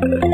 Thank you.